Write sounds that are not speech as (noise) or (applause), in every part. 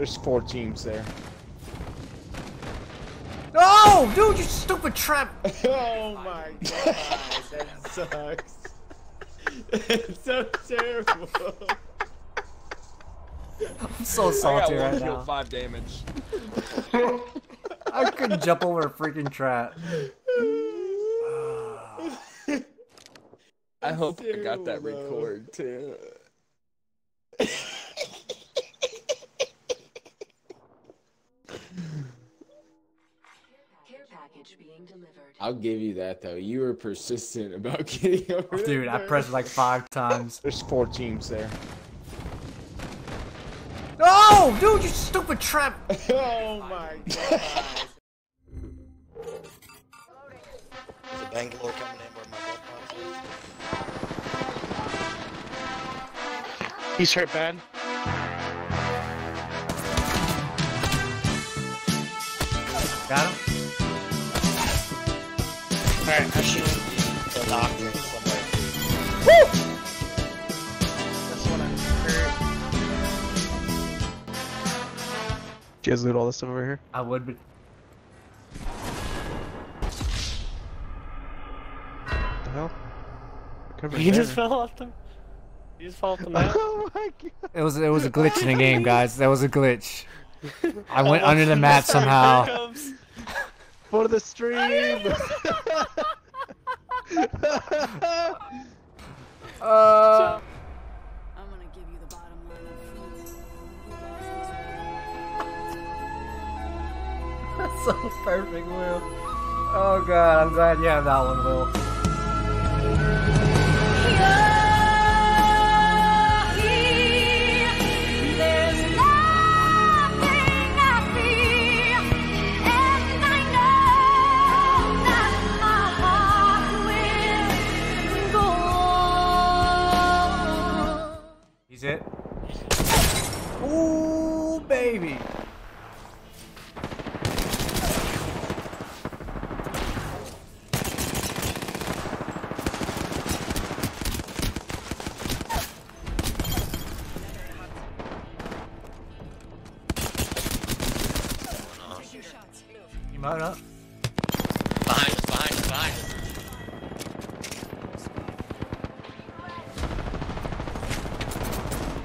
There's four teams there. No, dude, you stupid trap. (laughs) oh my (laughs) god, that sucks. (laughs) it's so terrible. I'm so I salty got one right kill, now. five damage. I couldn't jump over a freaking trap. (sighs) I hope I got that record too. I'll give you that though. You were persistent about (laughs) getting over oh, there. Dude, I pressed like five times. There's four teams there. No, dude, you stupid trap. (laughs) oh my god. (laughs) There's a Bangalore coming in where my blood box is. He's hurt bad. Got him? Alright, I should. The doctor somewhere. That's what I'm hurt. Do you guys loot all this stuff over here? I would, but What the hell? Covered He there. just fell off the. He just fell off the (laughs) map. Oh my god. it was it was a glitch in the game, guys. That was a glitch. I went (laughs) under the map somehow. Comes. For the stream! (laughs) (laughs) Uh, I'm gonna give you the bottom line up that's (laughs) so perfect, Will. Oh god, I'm glad you have that one, Will. Ooh, baby. You up. Behind us, behind us, behind us.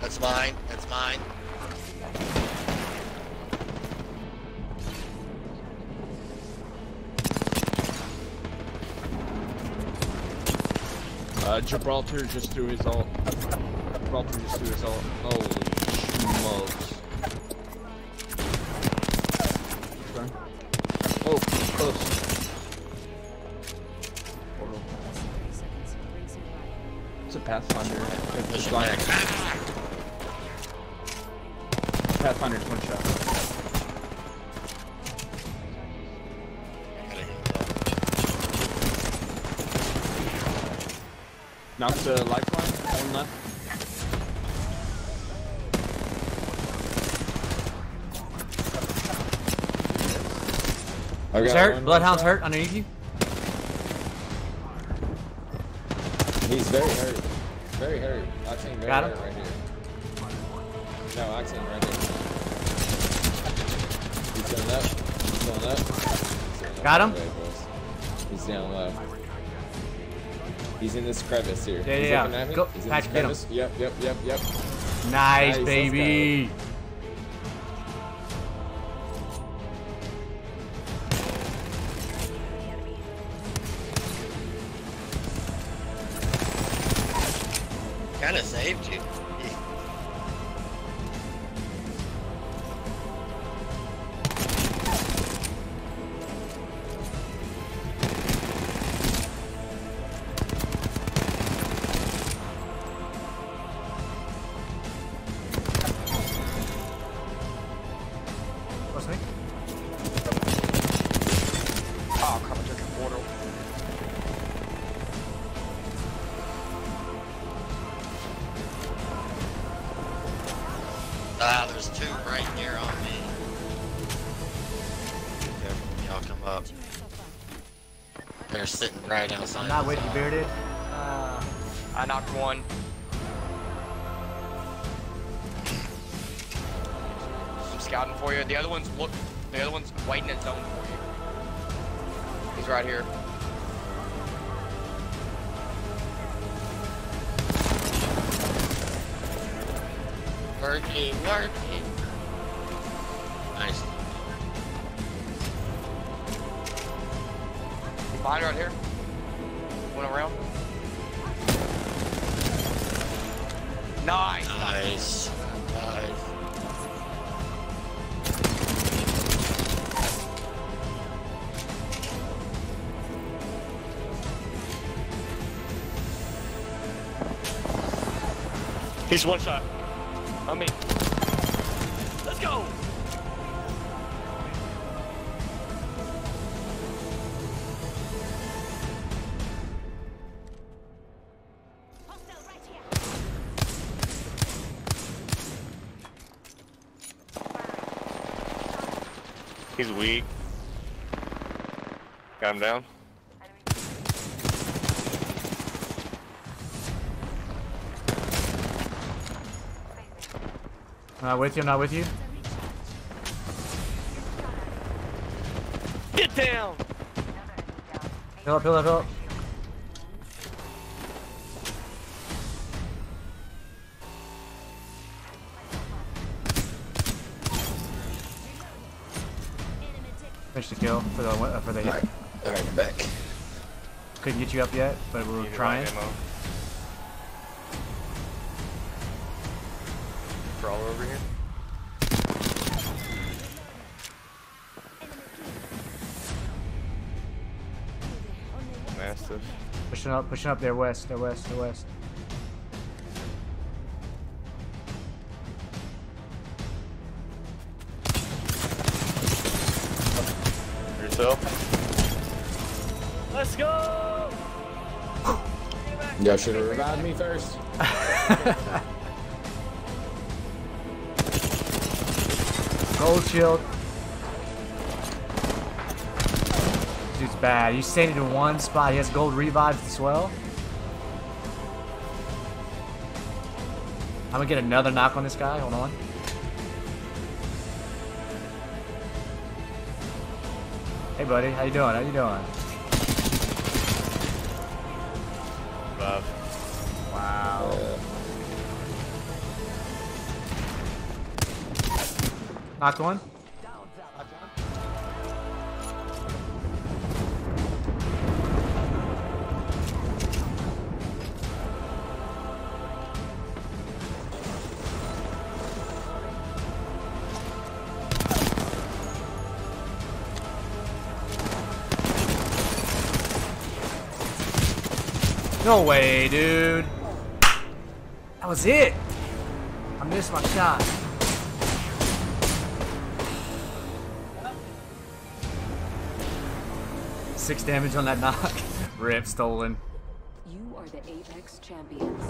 That's mine, that's mine. Uh, Gibraltar just threw his ult. Gibraltar just threw his ult. Holy smokes. Oh, close. Portal. It's a Pathfinder. It's. Pathfinder's one shot. Knocked the lifeline. One left. I He's hurt. one Bloodhound's hurt underneath you. He's very hurt. Very hurt. Octane very Got him? hurt right here. No, Octane right here. He's going up. He's going up. He's going up Got all him? the way, boys. He's down left. He's in this crevice here. Yeah, He's yeah, looking yeah. at me. Go- He's in Patch, this get him. crevice. Yep, yep, yep, yep. Nice, Nice, baby. Kinda saved you. Ah, there's two right here on me. Y'all come up. They're sitting right outside. I'm not the with you, bearded. Uh, I knocked one. I'm scouting for you. The other one's look. The other one's waiting in zone for you. He's right here. Working, working. Nice. Behind right here. Went around. Nice. Nice. Nice. He's one shot. On me. Let's go. He's weak. Got him down. I'm not with you, I'm not with you. Get down. Hill up, hill up, hill up. Finish the kill for the uh, for the hit. Alright, I'm back. Couldn't get you up yet, but we were Need the trying. Crawler over here. Mastiff. Pushing up, pushing up there west, there west, there west. Yourself. Let's go! Y'all should have revived me first. (laughs) Gold shield. Dude's bad. He's standing in one spot. He has gold revives as well. I'm gonna get another knock on this guy. Hold on. Hey, buddy. How you doing? How you doing? Love. Knocked one. No way, dude. That was it. I missed my shot. Six damage on that knock. (laughs) Rip stolen. You are the Apex champions.